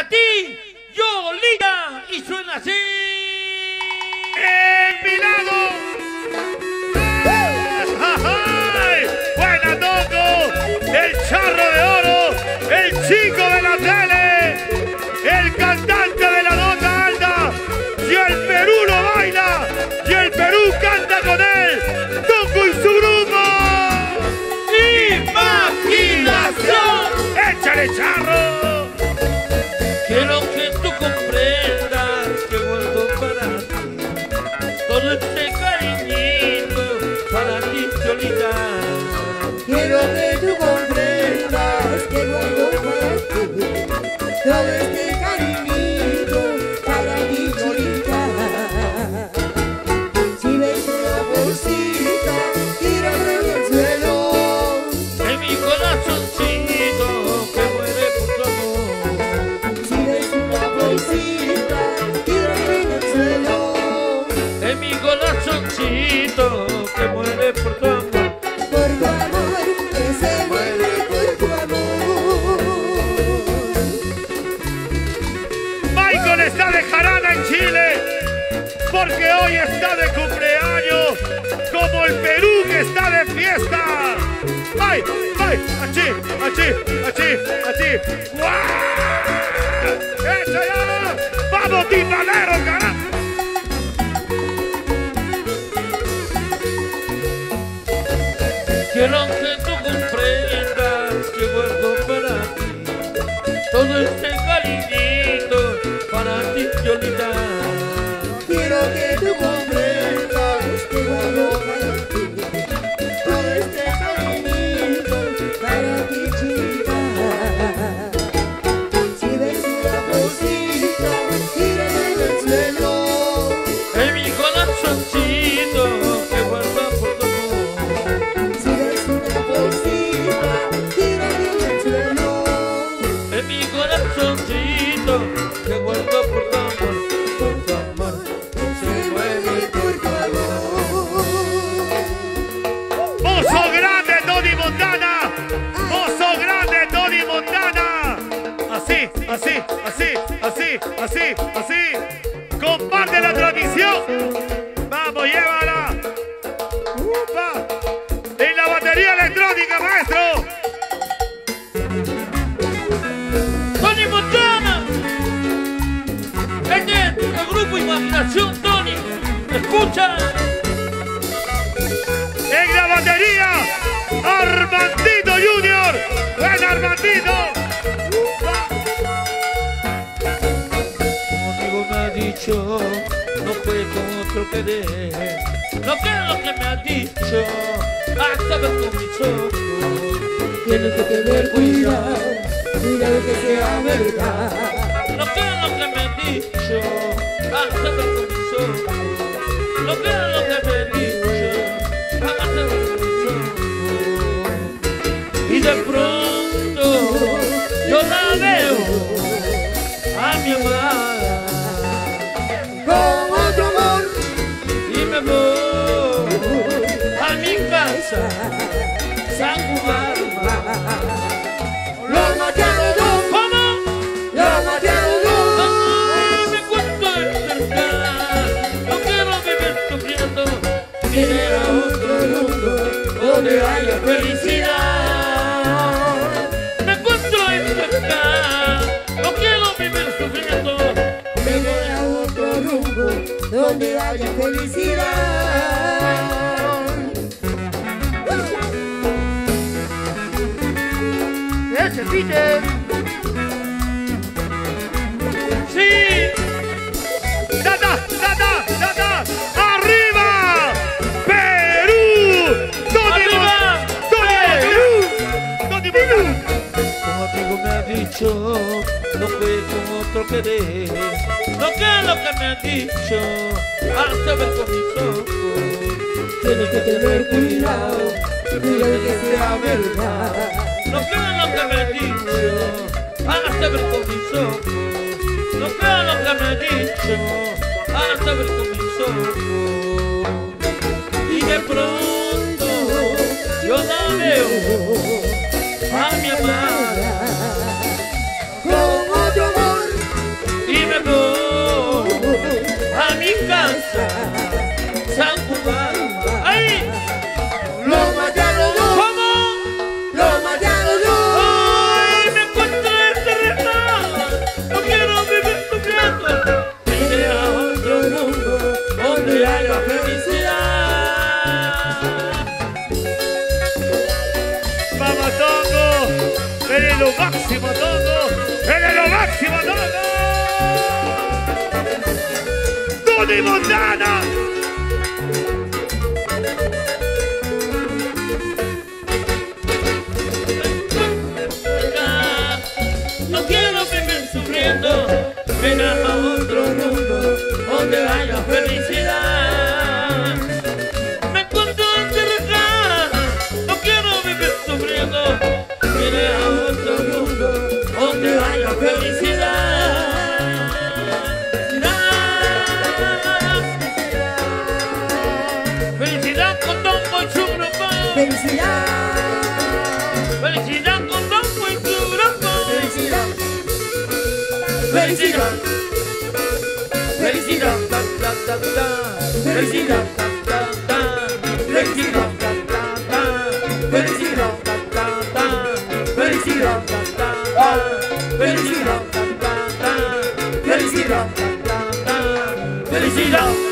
para ti, yo liga y suena así. ¡El milagro! ¡Buena Toco! ¡El charro de oro! ¡El chico de la tele! ¡El cantante de la nota alta! ¡Y el Perú lo baila! ¡Y el Perú canta con él! ¡Toco y su grupo! ¡Imaginación! ¡Échale charro! Quiero que tú jarana en Chile porque hoy está de cumpleaños como el Perú que está de fiesta. ¡Ay, ay! ¡Achí, achí, achí, achí! ¡Guau! ¡Eso ya! ¡Vamos, timbaleros, carajo! Quiero que Así, así, así, así, así, así. Comparte la transmisión. Vamos, llévala. ¡Upa! En la batería electrónica, maestro. Tony Montana. Este es el grupo Imaginación Tony. Escucha. Que es lo que me ha dicho, hasta ver con mis ojos. Tienes que tener cuidado, cuidado que sea verdad. Que es lo que me ha dicho, hasta ver con mis ojos. Que es lo que me ha dicho, hasta ver con mis ojos. Y de pronto yo la veo a mi amada. Haya felicidad. ¡Ese Peter! ¡Sí! ¡Data! ¡Data! ¡Data! ¡Arriba! ¡Perú! ¡Tony ¡Arriba! Mon- ¡Tony Perú! ¡Tony Perú! Un amigo me ha dicho, no fue con otro querer. Lo que es lo que me ha dicho, hasta ver con mis ojos. Tienes que tener cuidado, cuidado que sea verdad. Lo que es lo que me ha dicho, hasta ver con mis ojos. Lo que es lo que me ha dicho, hasta ver con mis ojos. Vamos Tongo, eres lo máximo Tongo, eres lo máximo Tongo. Tony Montana. No quiero que sufriendo, ven a otro mundo donde vaya fe. felicidad. Felicidad con tanto y Felicidad. Felicidad. Felicidad. Felicidad. Felicidad. Felicidad. Felicidad. Felicidad. Felicidad. Felicidad.